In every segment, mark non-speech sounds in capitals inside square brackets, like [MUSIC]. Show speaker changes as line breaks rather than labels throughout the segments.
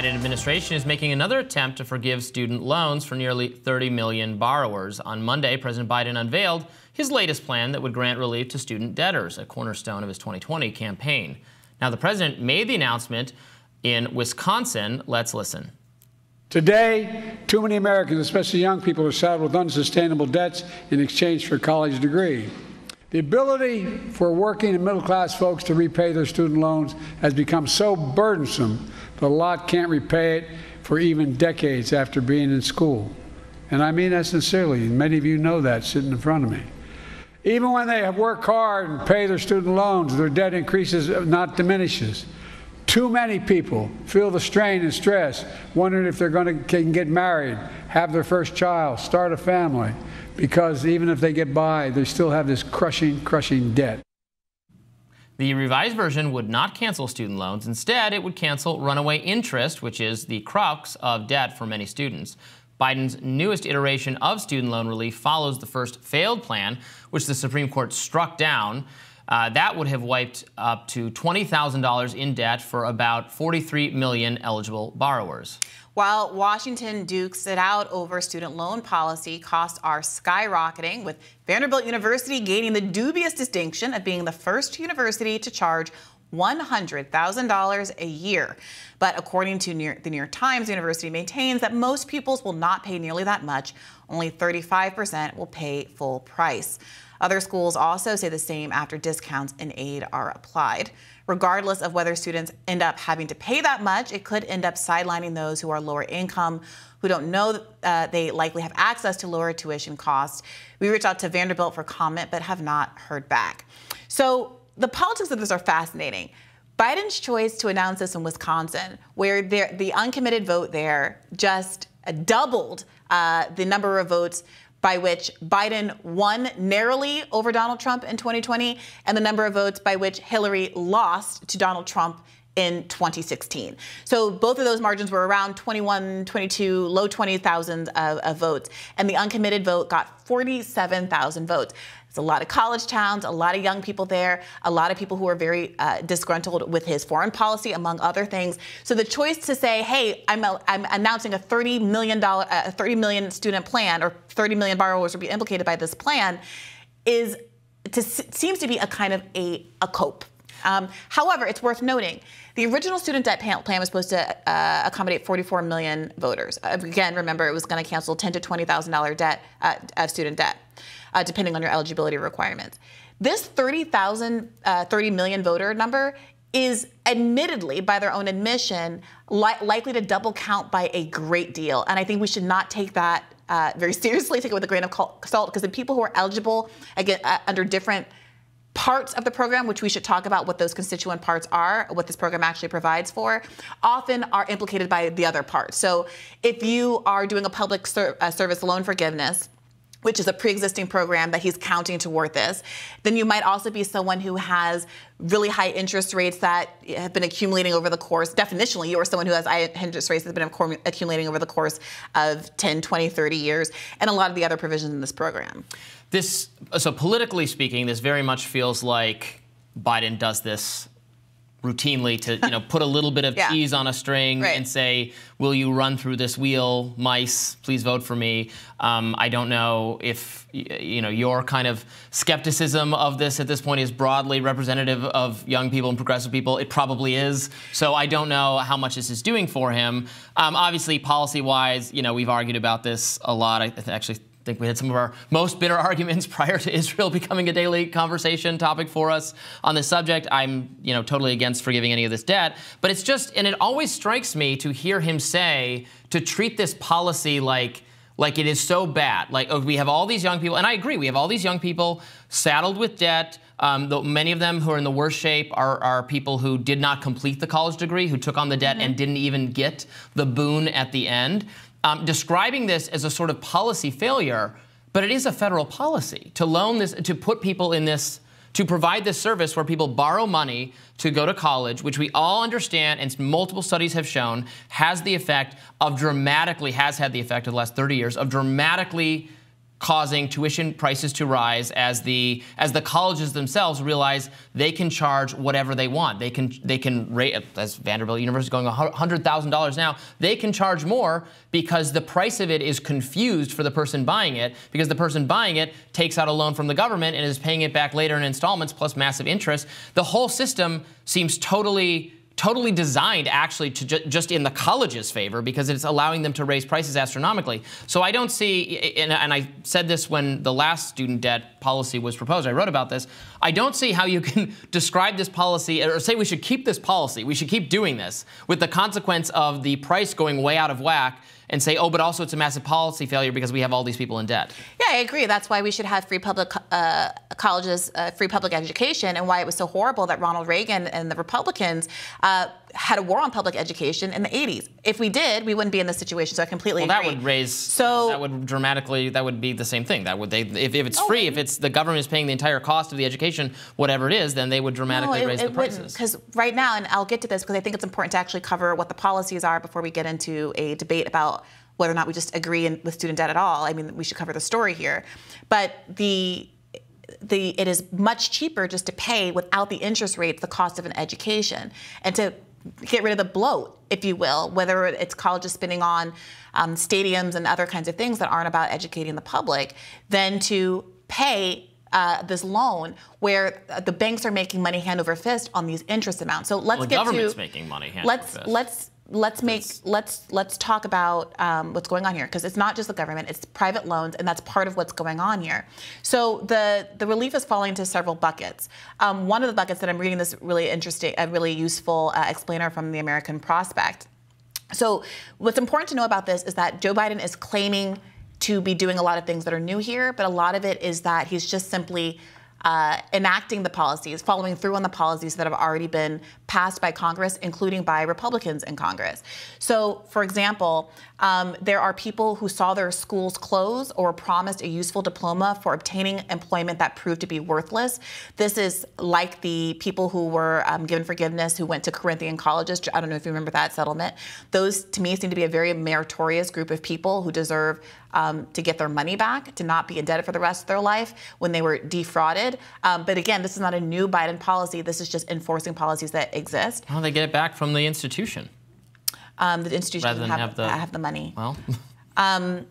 Biden administration is making another attempt to forgive student loans for nearly 30 million borrowers. On Monday, President Biden unveiled his latest plan that would grant relief to student debtors, a cornerstone of his 2020 campaign. Now, the president made the announcement in Wisconsin. Let's listen.
Today, too many Americans, especially young people, are saddled with unsustainable debts in exchange for a college degree. The ability for working and middle class folks to repay their student loans has become so burdensome that a lot can't repay it for even decades after being in school. And I mean that sincerely, many of you know that sitting in front of me. Even when they have worked hard and pay their student loans, their debt increases, uh, not diminishes. Too many people feel the strain and stress, wondering if they're going to can get married, have their first child, start a family because even if they get by, they still have this crushing, crushing debt.
The revised version would not cancel student loans. Instead, it would cancel runaway interest, which is the crux of debt for many students. Biden's newest iteration of student loan relief follows the first failed plan, which the Supreme Court struck down. Uh, that would have wiped up to $20,000 in debt for about 43 million eligible borrowers.
While Washington dukes it out over student loan policy, costs are skyrocketing, with Vanderbilt University gaining the dubious distinction of being the first university to charge $100,000 a year. But according to the New York Times, the university maintains that most pupils will not pay nearly that much. Only 35% will pay full price. Other schools also say the same after discounts and aid are applied. Regardless of whether students end up having to pay that much, it could end up sidelining those who are lower income, who don't know uh, they likely have access to lower tuition costs. We reached out to Vanderbilt for comment, but have not heard back. So the politics of this are fascinating. Biden's choice to announce this in Wisconsin, where the uncommitted vote there just doubled uh, the number of votes by which Biden won narrowly over Donald Trump in 2020 and the number of votes by which Hillary lost to Donald Trump in 2016. So both of those margins were around 21, 22, low 20,000 of, of votes. And the uncommitted vote got 47,000 votes. There's a lot of college towns, a lot of young people there, a lot of people who are very uh, disgruntled with his foreign policy, among other things. So the choice to say, "Hey, I'm, a, I'm announcing a 30 million dollar, uh, 30 million student plan, or 30 million borrowers will be implicated by this plan," is to, seems to be a kind of a, a cope. Um, however, it's worth noting the original student debt plan was supposed to uh, accommodate 44 million voters. Again, remember it was going to cancel 10 to 20 thousand dollar debt uh, of student debt uh, depending on your eligibility requirements. This 30,000, uh, 30 million voter number is admittedly, by their own admission, li likely to double count by a great deal. And I think we should not take that uh, very [LAUGHS] seriously, take it with a grain of salt, because the people who are eligible again, uh, under different parts of the program, which we should talk about what those constituent parts are, what this program actually provides for, often are implicated by the other parts. So if you are doing a public ser uh, service loan forgiveness, which is a pre-existing program that he's counting toward this. Then you might also be someone who has really high interest rates that have been accumulating over the course. Definitionally, you are someone who has high interest rates that have been accumulating over the course of 10, 20, 30 years, and a lot of the other provisions in this program.
This, so politically speaking, this very much feels like Biden does this routinely to you know put a little bit of [LAUGHS] yeah. cheese on a string right. and say, "Will you run through this wheel, mice? Please vote for me." Um, I don't know if you know your kind of skepticism of this at this point is broadly representative of young people and progressive people. It probably is. So I don't know how much this is doing for him. Um, obviously, policy-wise, you know, we've argued about this a lot. I actually think we had some of our most bitter [LAUGHS] arguments prior to Israel becoming a daily conversation topic for us on this subject. I'm, you know, totally against forgiving any of this debt, but it's just, and it always strikes me to hear him say to treat this policy like like it is so bad. Like oh, we have all these young people, and I agree, we have all these young people saddled with debt. Um, though many of them who are in the worst shape are, are people who did not complete the college degree, who took on the debt mm -hmm. and didn't even get the boon at the end um, describing this as a sort of policy failure, but it is a federal policy to loan this, to put people in this, to provide this service where people borrow money to go to college, which we all understand and multiple studies have shown has the effect of dramatically, has had the effect of the last 30 years of dramatically causing tuition prices to rise as the as the colleges themselves realize they can charge whatever they want. They can they can rate as Vanderbilt University is going hundred thousand dollars now. They can charge more because the price of it is confused for the person buying it because the person buying it takes out a loan from the government and is paying it back later in installments plus massive interest. The whole system seems totally totally designed actually to ju just in the college's favor because it's allowing them to raise prices astronomically. So I don't see, and, and, I said this when the last student debt policy was proposed, I wrote about this, I don't see how you can [LAUGHS] describe this policy or say we should keep this policy, we should keep doing this with the consequence of the price going way out of whack and say, oh, but also it's a massive policy failure because we have all these people in debt.
Yeah, I agree. That's why we should have free public uh, colleges, uh, free public education, and why it was so horrible that Ronald Reagan and the Republicans uh, had a war on public education in the 80s. If we did, we wouldn't be in this situation. So I completely
well,
agree.
that would raise. So that would dramatically. That would be the same thing. That would they if, if it's oh, free, if it's the government is paying the entire cost of the education, whatever it is, then they would dramatically
no, it,
raise
it
the prices.
Because right now, and I'll get to this because I think it's important to actually cover what the policies are before we get into a debate about whether or not we just agree in, with student debt at all. I mean, we should cover the story here. But the the, it is much cheaper just to pay without the interest rates the cost of an education and to get rid of the bloat, if you will, whether it's colleges spending on um, stadiums and other kinds of things that aren't about educating the public, than to pay uh, this loan where the banks are making money hand over fist on these interest amounts. So let's
well,
get
to the government's
making
money hand
let's
over fist.
let's let's make let's let's talk about um, what's going on here. Because it's not just the government it's private loans and that's part of what's going on here. So the the relief is falling into several buckets. Um, one of the buckets that i'm reading this really interesting a really useful uh, explainer from the american prospect. So what's important to know about this is that joe biden is claiming to be doing a lot of things that are new here but a lot of it is that he's just simply uh, enacting the policies, following through on the policies that have already been passed by Congress, including by Republicans in Congress. So, for example, um, there are people who saw their schools close or promised a useful diploma for obtaining employment that proved to be worthless. This is like the people who were um, given forgiveness who went to Corinthian colleges. I don't know if you remember that settlement. Those, to me, seem to be a very meritorious group of people who deserve um, to get their money back, to not be indebted for the rest of their life when they were defrauded. Um, but again, this is not a new Biden policy. This is just enforcing policies that exist.
How do they get it back from the institution?
Um, the institution
Rather
have,
have, the,
have the money.
Well. [LAUGHS]
Um,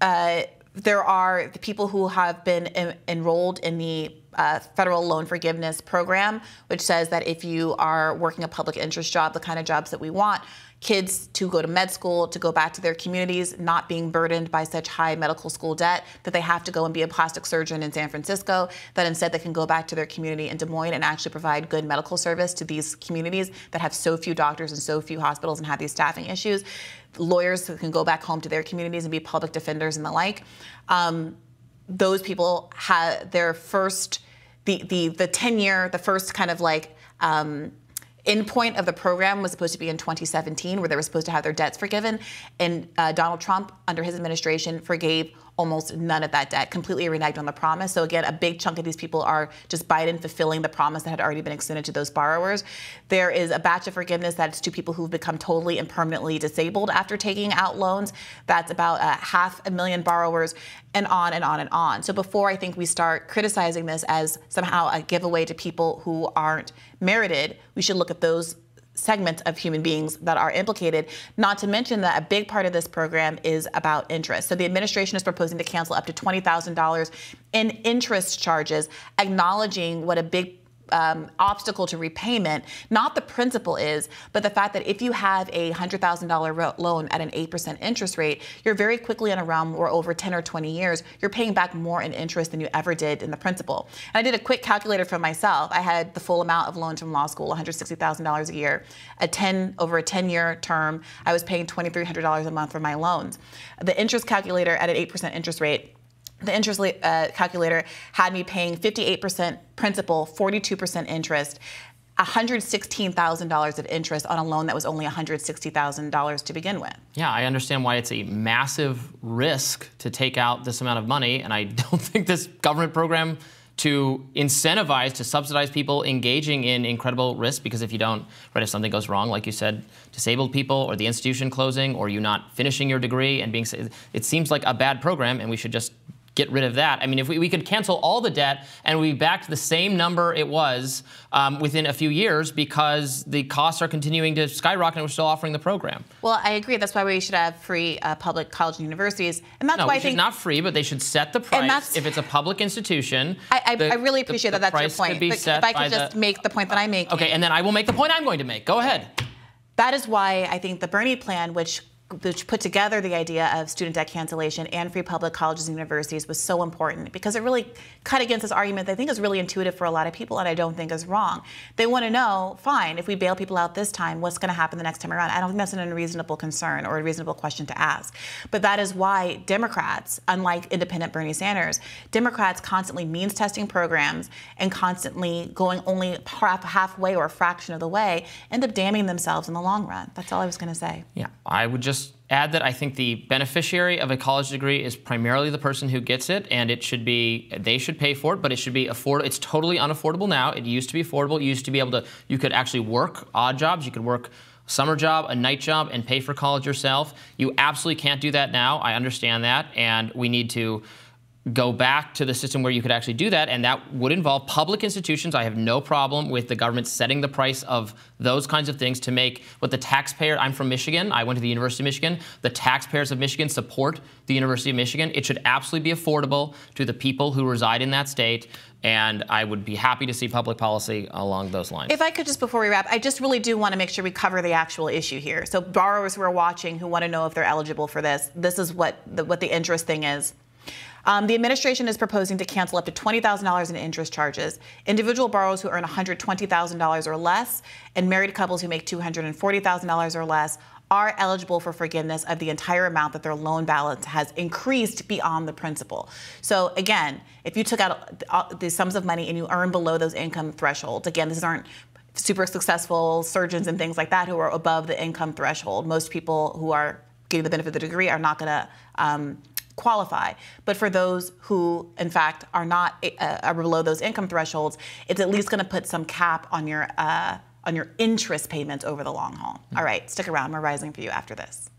uh, there are the people who have been en enrolled in the uh, federal loan forgiveness program, which says that if you are working a public interest job, the kind of jobs that we want, kids to go to med school, to go back to their communities, not being burdened by such high medical school debt that they have to go and be a plastic surgeon in San Francisco, that instead they can go back to their community in Des Moines and actually provide good medical service to these communities that have so few doctors and so few hospitals and have these staffing issues. Lawyers who can go back home to their communities and be public defenders and the like. Um, those people had their first, the, the, the 10 year, the first kind of like, um, endpoint of the program was supposed to be in 2017, where they were supposed to have their debts forgiven. And uh, Donald Trump, under his administration, forgave almost none of that debt, completely reneged on the promise. So again, a big chunk of these people are just Biden fulfilling the promise that had already been extended to those borrowers. There is a batch of forgiveness that's to people who've become totally and permanently disabled after taking out loans. That's about uh, half a million borrowers, and on and on and on. So before I think we start criticizing this as somehow a giveaway to people who aren't merited, we should look at those segments of human beings that are implicated, not to mention that a big part of this program is about interest. So the administration is proposing to cancel up to $20,000 in interest charges, acknowledging what a big um, obstacle to repayment, not the principal is, but the fact that if you have a $100,000 loan at an 8% interest rate, you're very quickly in a realm where over 10 or 20 years, you're paying back more in interest than you ever did in the principal. And I did a quick calculator for myself. I had the full amount of loans from law school, $160,000 a year. A 10 over a 10-year term, I was paying $2,300 a month for my loans. The interest calculator at an 8% interest rate the interest uh, calculator had me paying 58% principal, 42% interest, $116,000 of interest on a loan that was only $160,000 to begin with.
Yeah, I understand why it's a massive risk to take out this amount of money, and I [LAUGHS] don't think this government program to incentivize, to subsidize people engaging in incredible risk because if you don't, right, if something goes wrong, like you said, disabled people or the institution closing or you not finishing your degree and being, it seems like a bad program and we should just get rid of that. I mean, if we, we could cancel all the debt and we back to the same number it was um, within a few years because the costs are continuing to skyrocket and we're still offering the program.
Well, I agree. That's why we should have free uh, public college and universities. And that's
no,
why
I
think.
It's not free, but they should set the price. If it's a public institution.
I, I, the, I really appreciate the, that that's your point. But if I could just make the point that I make.
Okay, and then I will make the point I'm going to make. Go ahead.
That is why I think the Bernie plan, which which put together the idea of student debt cancellation and free public colleges and universities was so important because it really cut against this argument that I think is really intuitive for a lot of people and I don't think is wrong. They want to know, fine, if we bail people out this time, what's going to happen the next time around? I don't think that's an unreasonable concern or a reasonable question to ask. But that is why Democrats, unlike independent Bernie Sanders, Democrats constantly means testing programs and constantly going only half, halfway or a fraction of the way end up damning themselves in the long run. That's all I was going to say.
Yeah, I would just add that I think the beneficiary of a college degree is primarily the person who gets it, and it should be they should pay for it, but it should be affordable. It's totally unaffordable now. It used to be affordable. You used to be able to you could actually work odd jobs. You could work summer job, a night job, and pay for college yourself. You absolutely can't do that now. I understand that, and we need to go back to the system where you could actually do that, and that would involve public institutions. I have no problem with the government setting the price of those kinds of things to make what the taxpayer, I'm from Michigan, I went to the University of Michigan, the taxpayers of Michigan support the University of Michigan. It should absolutely be affordable to the people who reside in that state, and I would be happy to see public policy along those lines.
If I could just before we wrap, I just really do want to make sure we cover the actual issue here. So borrowers who are watching who want to know if they're eligible for this, this is what the, what the interest thing is. Um, the administration is proposing to cancel up to $20,000 in interest charges. Individual borrowers who earn $120,000 or less and married couples who make $240,000 or less are eligible for forgiveness of the entire amount that their loan balance has increased beyond the principal. So again, if you took out the sums of money and you earn below those income thresholds, again, these aren't super successful surgeons and things like that who are above the income threshold. Most people who are getting the benefit of the degree are not going to um, qualify. But for those who, in fact, are not uh, are below those income thresholds, it's at least going to put some cap on your uh, on your interest payments over the long haul. Mm-hmm. All right, stick around. We're rising for you after this.